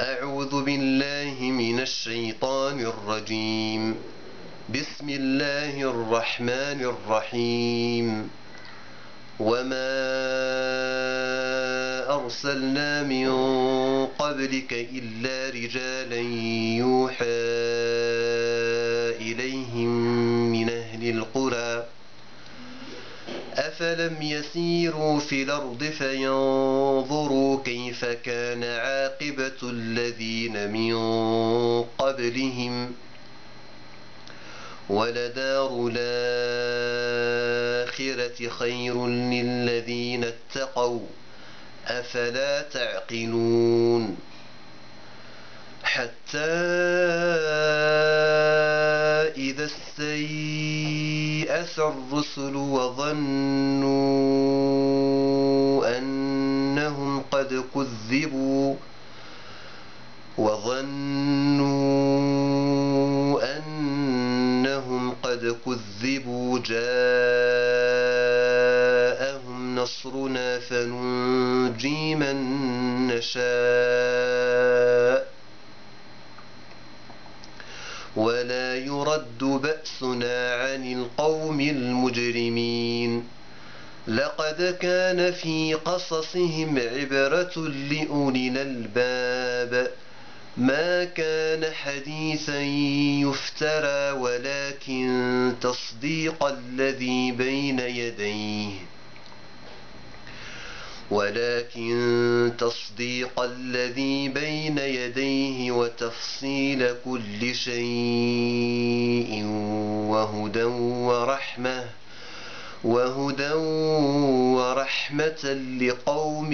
أعوذ بالله من الشيطان الرجيم. بسم الله الرحمن الرحيم. وما أرسلنا من قبلك إلا رجالا يوحى أفلم يسيروا في الأرض فينظروا كيف كان عاقبة الذين من قبلهم. ولدار الآخرة خير للذين اتقوا أفلا تعقلون. حتى إذا استيأس الرسل وظنوا أنهم قد كذبوا وظنوا أنهم قد كذبوا جاءهم نصرنا فننجي من نشاء ولا يرد بأسنا عن القوم المجرمين. لقد كان في قصصهم عبرة لأولي الألباب. ما كان حديثا يفترى ولكن تصديق الذي بين يديه. ولكن تصديق الذي بين يديه وتفصيل كل شيء وهدى ورحمة وهدى ورحمة لقوم